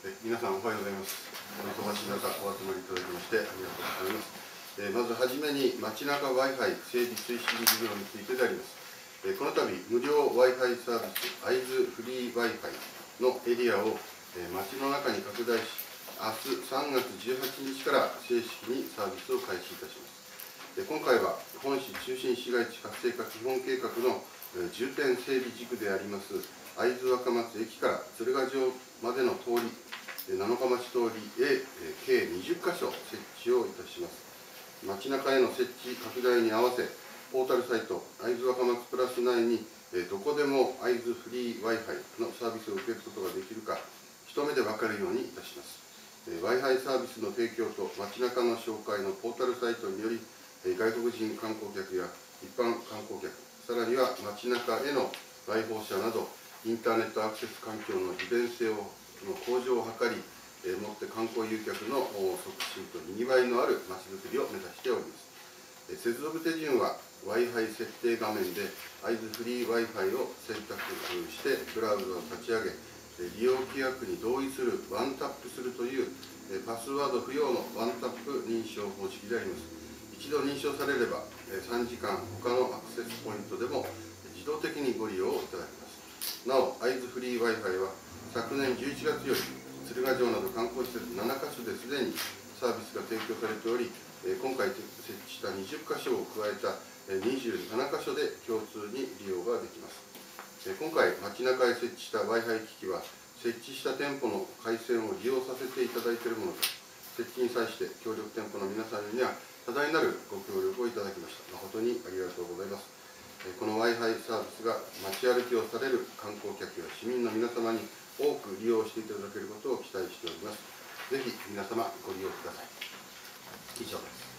皆さんおはようございます。お忙しい中お集まりいただきましてありがとうございます。えまずはじめに街中 Wi-Fi 整備推進事業についてであります。えこの度無料 Wi-Fi サービス会津フリー Wi-Fi のエリアを、え街の中に拡大し、明日3月18日から正式にサービスを開始いたします。今回は本市中心市街地活性化基本計画の重点整備軸であります会津若松駅から鶴ヶ城までの通りえ七日町通りへ計20カ所設置をいたします。街中への設置拡大に合わせポータルサイト会津若松プラス内にどこでも会津フリー Wi-Fi のサービスを受けることができるか一目で分かるようにいたします。Wi-Fi サービスの提供と街中の紹介のポータルサイトにより外国人観光客や一般観光客さらには街中への来訪者などインターネットアクセス環境の利便性をの向上を図り、えーもって観光誘客の促進とにぎわいのあるまちづくりを目指しております。えー接続手順は Wi-Fi 設定画面で会津フリー Wi-Fi を選択してブラウザを立ち上げ利用規約に同意するワンタップするというパスワード不要のワンタップ認証方式であります一度認証されれば3時間他のアクセスポイントでも自動的にご利用をいただけます。なお会津フリー Wi-Fi は昨年11月より鶴ヶ城など観光施設7カ所ですでにサービスが提供されており今回設置した20カ所を加えた27カ所で共通に利用ができます。今回街中へ設置した Wi-Fi 機器は設置した店舗の回線を利用させていただいているもので設置に際して協力店舗の皆さんには多大なるご協力をいただきました。誠にありがとうございます。えこの Wi-Fi サービスが街歩きをされる観光客や市民の皆様に多く利用していただけることを期待しております。ぜひ皆様ご利用ください。以上です。